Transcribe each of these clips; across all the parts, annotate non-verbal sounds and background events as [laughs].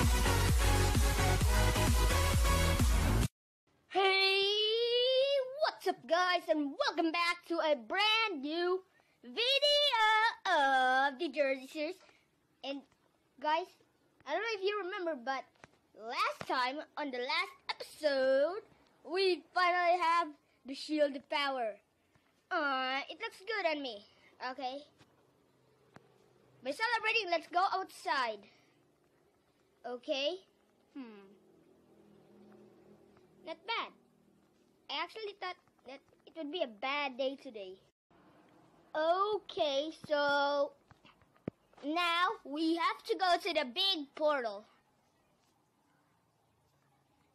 Hey, what's up guys and welcome back to a brand new video of the Jersey series. And guys, I don't know if you remember but last time on the last episode, we finally have the shield of power. Uh, it looks good on me. Okay. By celebrating, let's go outside. Okay? Hmm. Not bad. I actually thought that it would be a bad day today. Okay, so now we have to go to the big portal.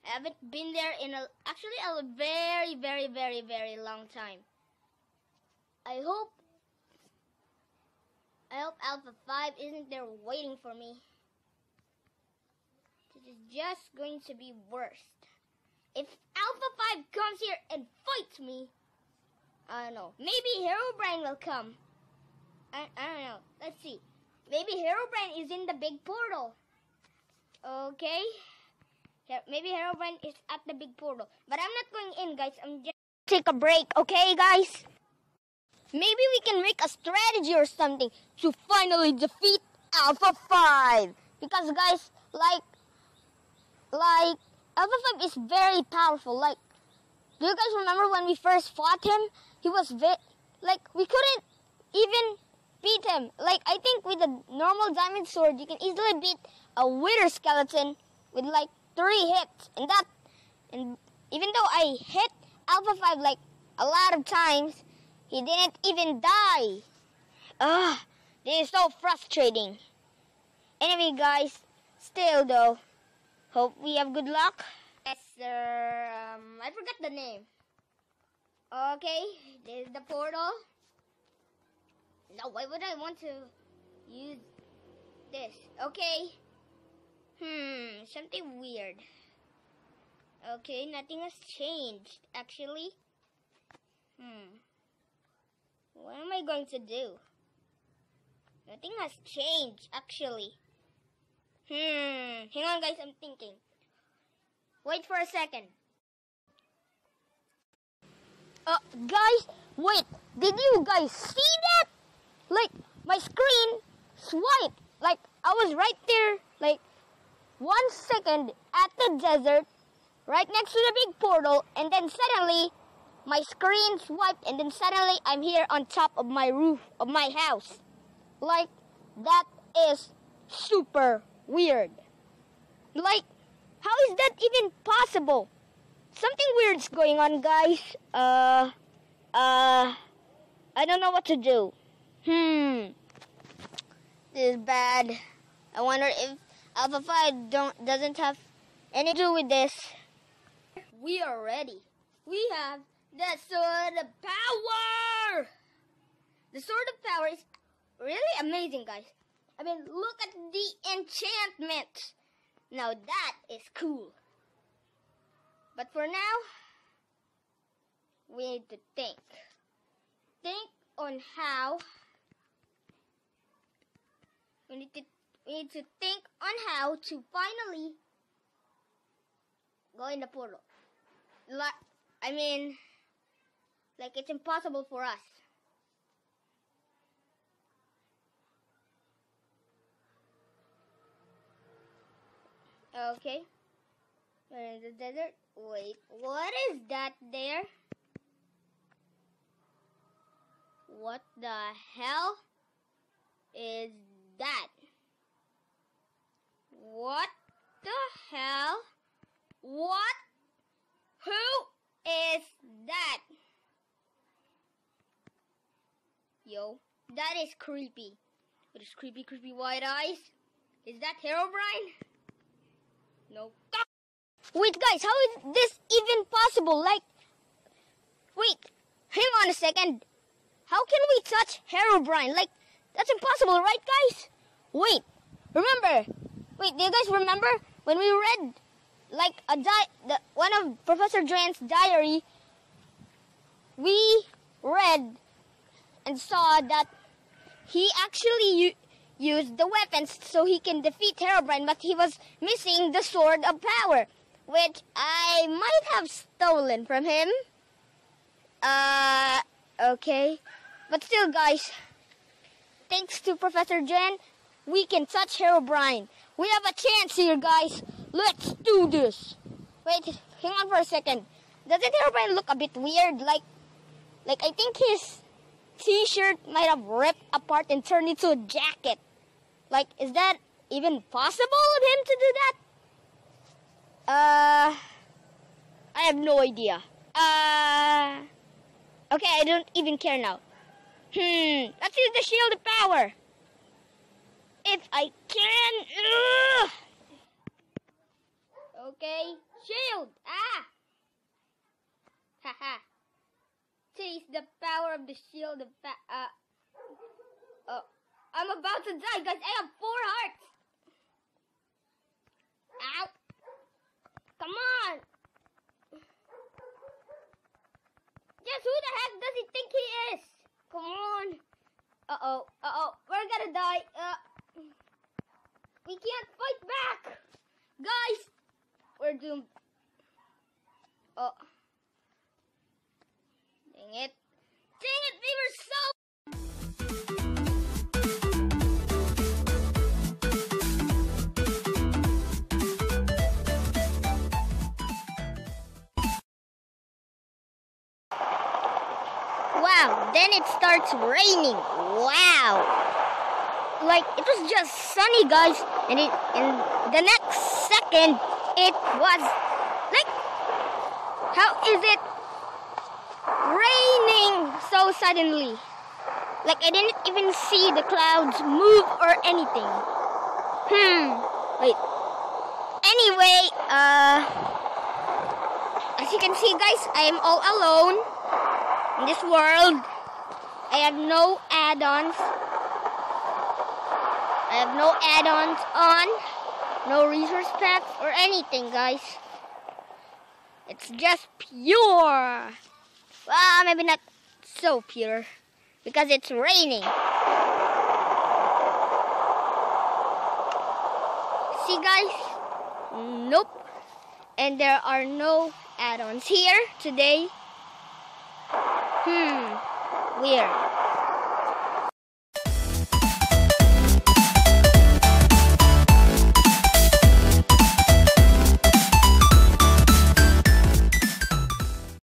I haven't been there in a actually a very very very very long time. I hope I hope Alpha 5 isn't there waiting for me. Is just going to be worst. If Alpha 5 comes here and fights me, I don't know. Maybe Herobrine will come. I, I don't know. Let's see. Maybe Herobrine is in the big portal. Okay. Maybe Herobrine is at the big portal. But I'm not going in, guys. I'm just take a break, okay, guys? Maybe we can make a strategy or something to finally defeat Alpha 5. Because, guys, like, like, Alpha 5 is very powerful. Like, do you guys remember when we first fought him? He was very, like, we couldn't even beat him. Like, I think with a normal diamond sword, you can easily beat a wither skeleton with like three hits. And that, and even though I hit Alpha 5 like a lot of times, he didn't even die. Ugh, this is so frustrating. Anyway, guys, still though, Hope we have good luck. Yes, sir. Um, I forgot the name. Okay, this is the portal. No, why would I want to use this? Okay. Hmm, something weird. Okay, nothing has changed, actually. Hmm. What am I going to do? Nothing has changed, actually. Hmm. Hang on, guys. I'm thinking. Wait for a second. Uh, guys, wait. Did you guys see that? Like, my screen swiped. Like, I was right there, like, one second at the desert, right next to the big portal, and then suddenly, my screen swiped, and then suddenly, I'm here on top of my roof of my house. Like, that is super weird. Like, how is that even possible? Something weird's going on, guys. Uh, uh, I don't know what to do. Hmm. This is bad. I wonder if Alpha 5 don't, doesn't have any to do with this. We are ready. We have the Sword of Power! The Sword of Power is really amazing, guys. I mean, look at the enchantment. Now that is cool. But for now, we need to think. Think on how we need to we need to think on how to finally go in the portal. Like, I mean, like it's impossible for us. Okay. We're in the desert. Wait, what is that there? What the hell is that? What the hell? What? Who is that? Yo, that is creepy. With his creepy, creepy white eyes. Is that Herobrine? No. Wait, guys, how is this even possible? Like, wait, hang on a second. How can we touch Herobrine? Like, that's impossible, right, guys? Wait, remember? Wait, do you guys remember when we read, like, a di- the, one of Professor Giant's diary? We read and saw that he actually use the weapons so he can defeat Herobrine, but he was missing the Sword of Power, which I might have stolen from him. Uh, okay. But still, guys, thanks to Professor Jen, we can touch Herobrine. We have a chance here, guys. Let's do this. Wait, hang on for a second. Doesn't Herobrine look a bit weird? Like, like I think his t-shirt might have ripped apart and turned into a jacket. Like, is that even possible of him to do that? Uh, I have no idea. Uh, okay, I don't even care now. Hmm, let's use the shield of power. If I can. Ugh. Okay, shield. Ah. Haha. [laughs] Taste the power of the shield of uh. I'm about to die, guys. I have four hearts. Ow. Come on. Yes, who the heck does he think he is? Come on. Uh oh. Uh oh. We're gonna die. Uh, we can't fight back. Guys, we're doomed. Oh. Dang it. Wow, then it starts raining. Wow. Like it was just sunny guys and it and the next second it was like how is it raining so suddenly? Like I didn't even see the clouds move or anything. Hmm. Wait. Anyway, uh as you can see guys, I am all alone in this world. I have no add-ons. I have no add-ons on, no resource packs or anything, guys. It's just pure. Well, maybe not so pure because it's raining. See, guys? Nope. And there are no add-ons here today. Hmm, weird.